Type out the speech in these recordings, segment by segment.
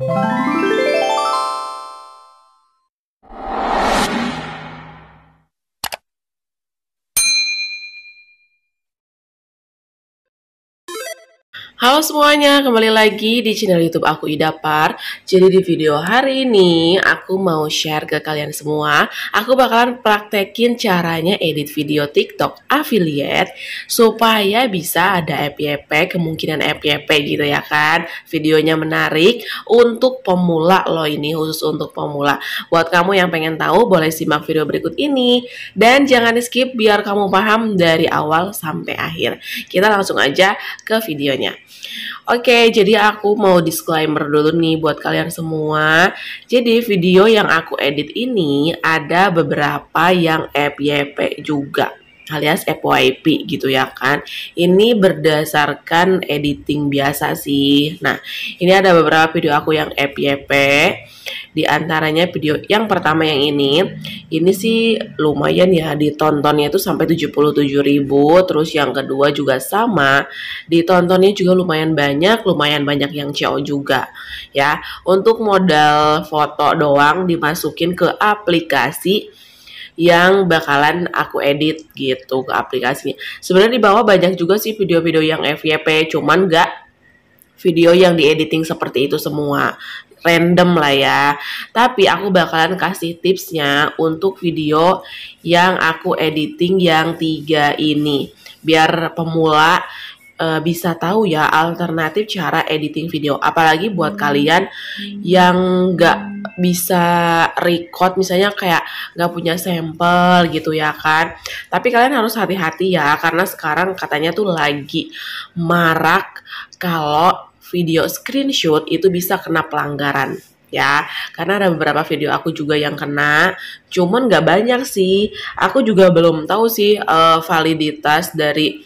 you. Halo semuanya, kembali lagi di channel YouTube aku Idapar. Jadi di video hari ini aku mau share ke kalian semua. Aku bakalan praktekin caranya edit video TikTok affiliate supaya bisa ada FYP, kemungkinan FYP gitu ya kan. Videonya menarik untuk pemula loh ini khusus untuk pemula. Buat kamu yang pengen tahu boleh simak video berikut ini dan jangan di skip biar kamu paham dari awal sampai akhir. Kita langsung aja ke videonya. Oke, jadi aku mau disclaimer dulu nih buat kalian semua. Jadi video yang aku edit ini ada beberapa yang FYP juga alias FYP gitu ya kan. Ini berdasarkan editing biasa sih. Nah, ini ada beberapa video aku yang FYP. Di antaranya video yang pertama yang ini, ini sih lumayan ya ditontonnya itu sampai 77 ribu. Terus yang kedua juga sama, ditontonnya juga lumayan banyak, lumayan banyak yang cowok juga ya. Untuk modal foto doang dimasukin ke aplikasi yang bakalan aku edit gitu ke aplikasinya. Sebenarnya di bawah banyak juga sih video-video yang FYP, cuman nggak video yang diediting seperti itu semua random lah ya. Tapi aku bakalan kasih tipsnya untuk video yang aku editing yang tiga ini. Biar pemula uh, bisa tahu ya alternatif cara editing video. Apalagi buat kalian yang nggak bisa record misalnya kayak nggak punya sampel gitu ya kan. Tapi kalian harus hati-hati ya karena sekarang katanya tuh lagi marak kalau video screenshot itu bisa kena pelanggaran ya karena ada beberapa video aku juga yang kena cuman nggak banyak sih aku juga belum tahu sih uh, validitas dari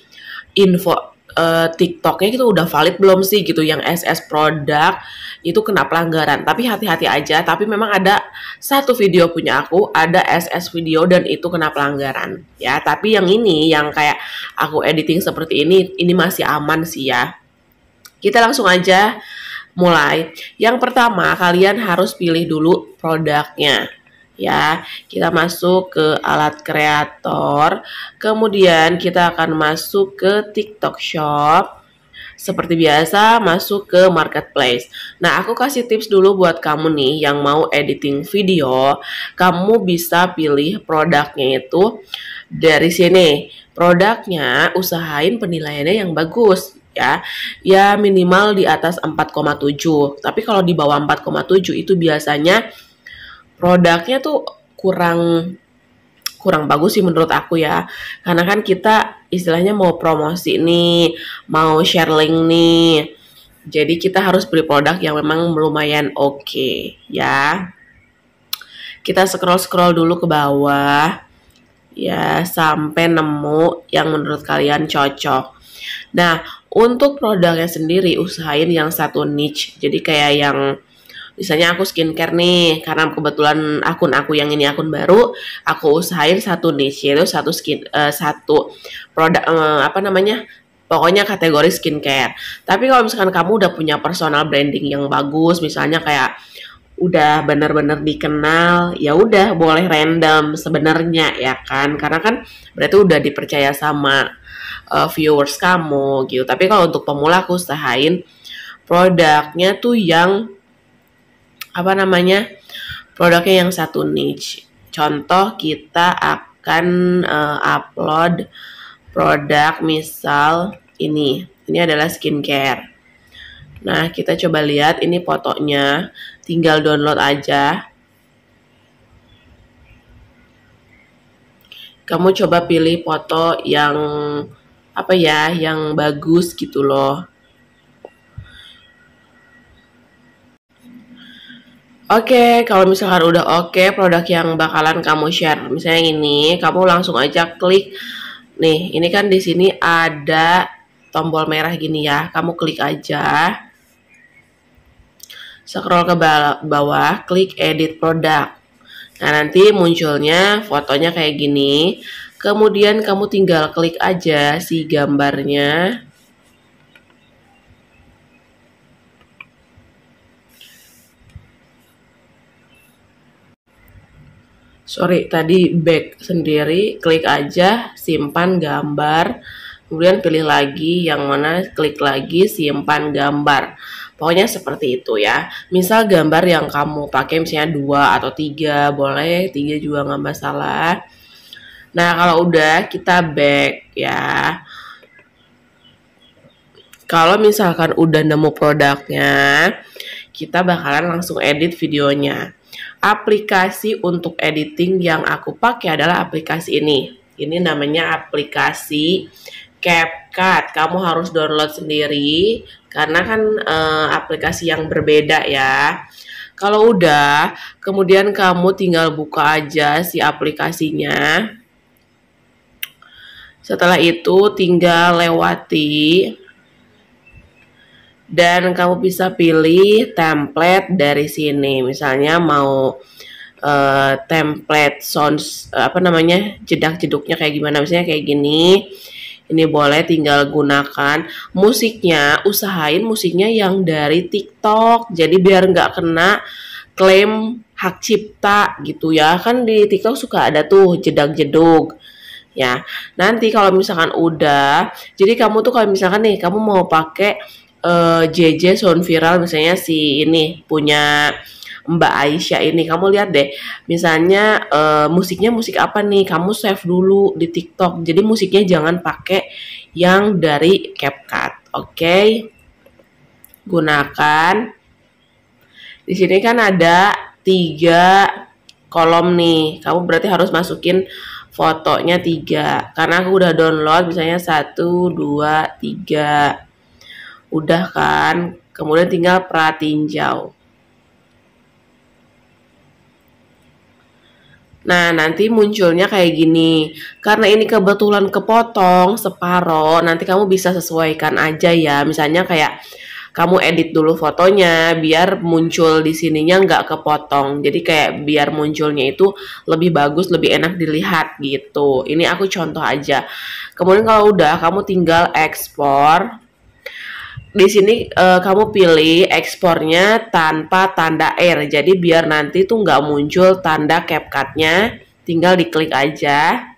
info uh, TikToknya itu udah valid belum sih gitu? Yang SS produk itu kena pelanggaran. Tapi hati-hati aja. Tapi memang ada satu video punya aku ada SS video dan itu kena pelanggaran ya. Tapi yang ini yang kayak aku editing seperti ini ini masih aman sih ya. Kita langsung aja mulai. Yang pertama, kalian harus pilih dulu produknya. Ya, kita masuk ke alat kreator. Kemudian kita akan masuk ke TikTok Shop. Seperti biasa, masuk ke marketplace. Nah, aku kasih tips dulu buat kamu nih yang mau editing video. Kamu bisa pilih produknya itu dari sini. Produknya usahain penilaiannya yang bagus ya ya minimal di atas 4,7 tapi kalau di bawah 4,7 itu biasanya produknya tuh kurang kurang bagus sih menurut aku ya. Karena kan kita istilahnya mau promosi nih mau share link nih. Jadi kita harus beli produk yang memang lumayan oke okay, ya. Kita scroll scroll dulu ke bawah ya sampai nemu yang menurut kalian cocok. Nah, untuk produknya sendiri usahain yang satu niche. Jadi kayak yang misalnya aku skincare nih, karena kebetulan akun aku yang ini akun baru, aku usahain satu niche yaitu satu skin uh, satu produk uh, apa namanya? Pokoknya kategori skincare. Tapi kalau misalkan kamu udah punya personal branding yang bagus, misalnya kayak udah benar-benar dikenal, ya udah boleh random sebenarnya ya kan, karena kan berarti udah dipercaya sama uh, viewers kamu gitu. Tapi kalau untuk pemula aku usahain produknya tuh yang apa namanya? Produknya yang satu niche. Contoh kita akan uh, upload produk misal ini. Ini adalah skincare. Nah, kita coba lihat ini fotonya. Tinggal download aja. Kamu coba pilih foto yang apa ya yang bagus gitu loh. Oke, okay, kalau misalkan udah oke okay, produk yang bakalan kamu share, misalnya ini, kamu langsung aja klik. Nih, ini kan di sini ada tombol merah gini ya, kamu klik aja. Scroll ke bawah, klik edit produk. Nah, nanti munculnya fotonya kayak gini. Kemudian kamu tinggal klik aja si gambarnya. Sorry tadi back sendiri klik aja simpan gambar kemudian pilih lagi yang mana klik lagi simpan gambar. Pokoknya seperti itu ya. Misal gambar yang kamu pakai misalnya dua atau tiga boleh tiga juga nggak masalah. Nah kalau udah kita back ya. Kalau misalkan udah nemu produknya kita bakalan langsung edit videonya aplikasi untuk editing yang aku pakai adalah aplikasi ini. Ini namanya aplikasi CapCut. Kamu harus download sendiri karena kan e, aplikasi yang berbeda ya. Kalau udah, kemudian kamu tinggal buka aja si aplikasinya. Setelah itu tinggal lewati dan kamu bisa pilih template dari sini. Misalnya mau uh, template sounds uh, apa namanya jedak jeduknya kayak gimana. Misalnya kayak gini ini boleh tinggal gunakan musiknya. Usahain musiknya yang dari TikTok. Jadi biar nggak kena klaim hak cipta gitu ya. Kan di TikTok suka ada tuh jedak jeduk ya. Nanti kalau misalkan udah jadi kamu tuh kalau misalkan nih kamu mau pakai uh, eh, JJ sound viral misalnya si ini punya Mbak Aisyah ini. Kamu lihat deh misalnya uh, musiknya musik apa nih? Kamu save dulu di TikTok. Jadi musiknya jangan pakai yang dari CapCut oke? Okay? gunakan. Di sini kan ada tiga kolom nih. Kamu berarti harus masukin fotonya tiga. Karena aku udah download misalnya satu dua tiga Udah kan? Kemudian tinggal pratinjau. Nah, nanti munculnya kayak gini. Karena ini kebetulan kepotong separo, nanti kamu bisa sesuaikan aja ya. Misalnya kayak kamu edit dulu fotonya biar muncul di sininya nggak kepotong. Jadi kayak biar munculnya itu lebih bagus, lebih enak dilihat gitu. Ini aku contoh aja. Kemudian kalau udah kamu tinggal ekspor di sini uh, kamu pilih ekspornya tanpa tanda R. Jadi biar nanti tuh nggak muncul tanda CapCut-nya, tinggal diklik aja.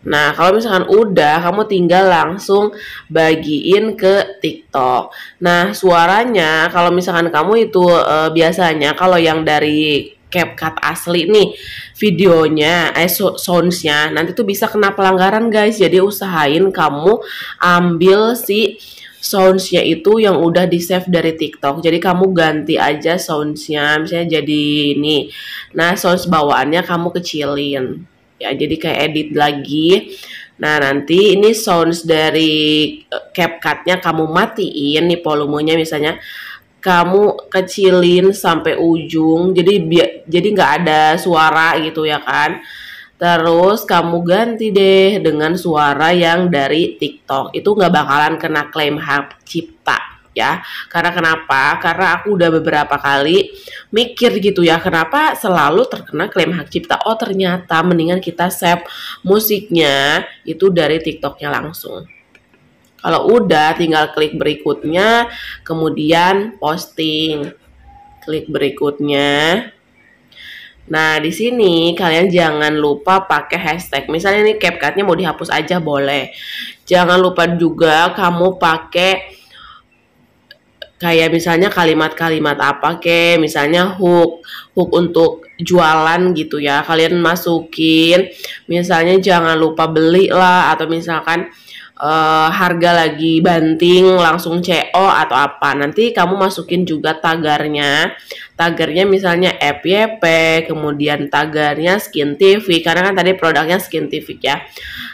Nah, kalau misalkan udah, kamu tinggal langsung bagiin ke TikTok. Nah, suaranya kalau misalkan kamu itu e, biasanya kalau yang dari CapCut asli nih videonya eh soundsnya nanti tuh bisa kena pelanggaran guys. Jadi usahain kamu ambil si soundsnya itu yang udah di save dari TikTok. Jadi kamu ganti aja soundsnya misalnya jadi ini. Nah sounds bawaannya kamu kecilin. Ya jadi kayak edit lagi. Nah nanti ini sounds dari eh, CapCutnya kamu matiin nih volumenya misalnya kamu kecilin sampai ujung jadi biar jadi nggak ada suara gitu ya kan. Terus kamu ganti deh dengan suara yang dari TikTok. Itu nggak bakalan kena klaim hak cipta ya. Karena kenapa? Karena aku udah beberapa kali mikir gitu ya kenapa selalu terkena klaim hak cipta? Oh ternyata mendingan kita save musiknya itu dari TikToknya langsung kalau udah tinggal klik berikutnya, kemudian posting. Klik berikutnya. Nah, di sini kalian jangan lupa pakai hashtag. Misalnya ini CapCut-nya mau dihapus aja boleh. Jangan lupa juga kamu pakai kayak misalnya kalimat-kalimat apa ke, misalnya hook, hook untuk jualan gitu ya. Kalian masukin misalnya jangan lupa beli lah atau misalkan uh, harga lagi banting langsung CO atau apa. Nanti kamu masukin juga tagarnya. Tagarnya misalnya FYP kemudian tagarnya Skin TV karena kan tadi produknya Skin TV ya.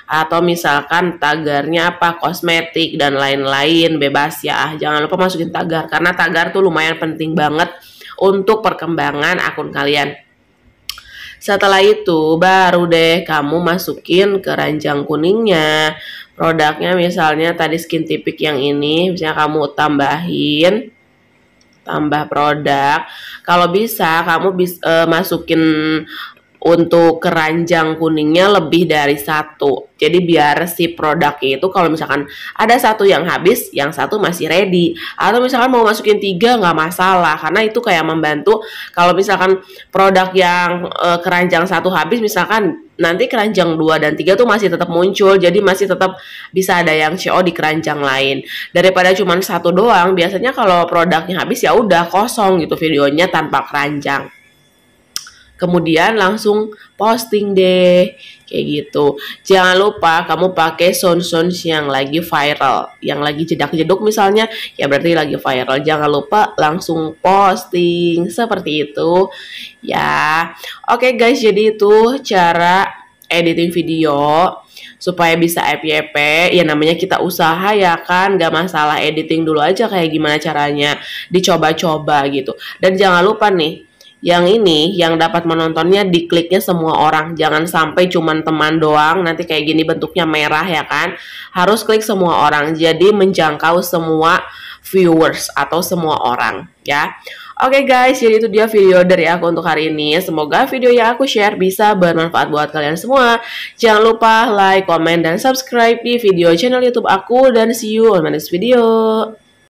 Atau misalkan tagarnya apa kosmetik dan lain-lain bebas ya. Jangan lupa masukin tagar karena tagar tuh lumayan penting banget untuk perkembangan akun kalian. Setelah itu baru deh kamu masukin ke ranjang kuningnya produknya misalnya tadi skin tipik yang ini misalnya kamu tambahin tambah produk. Kalau bisa kamu bisa uh, masukin untuk keranjang kuningnya lebih dari satu. Jadi biar si produknya itu kalau misalkan ada satu yang habis, yang satu masih ready. Atau misalkan mau masukin tiga nggak masalah, karena itu kayak membantu kalau misalkan produk yang e, keranjang satu habis, misalkan nanti keranjang dua dan tiga tuh masih tetap muncul, jadi masih tetap bisa ada yang CO di keranjang lain. Daripada cuma satu doang, biasanya kalau produknya habis ya udah kosong gitu videonya tanpa keranjang kemudian langsung posting deh kayak gitu. Jangan lupa kamu pakai sound-sound yang lagi viral yang lagi jedak-jeduk misalnya. Ya berarti lagi viral. Jangan lupa langsung posting seperti itu. Ya oke guys jadi itu cara editing video supaya bisa FYP ya namanya kita usaha ya kan gak masalah editing dulu aja kayak gimana caranya. Dicoba-coba gitu. Dan jangan lupa nih yang ini yang dapat menontonnya dikliknya semua orang jangan sampai cuman teman doang nanti kayak gini bentuknya merah ya kan harus klik semua orang jadi menjangkau semua viewers atau semua orang ya Oke okay guys, jadi itu dia video dari aku untuk hari ini. Semoga video yang aku share bisa bermanfaat buat kalian semua. Jangan lupa like, comment, dan subscribe di video channel YouTube aku. Dan see you on my next video.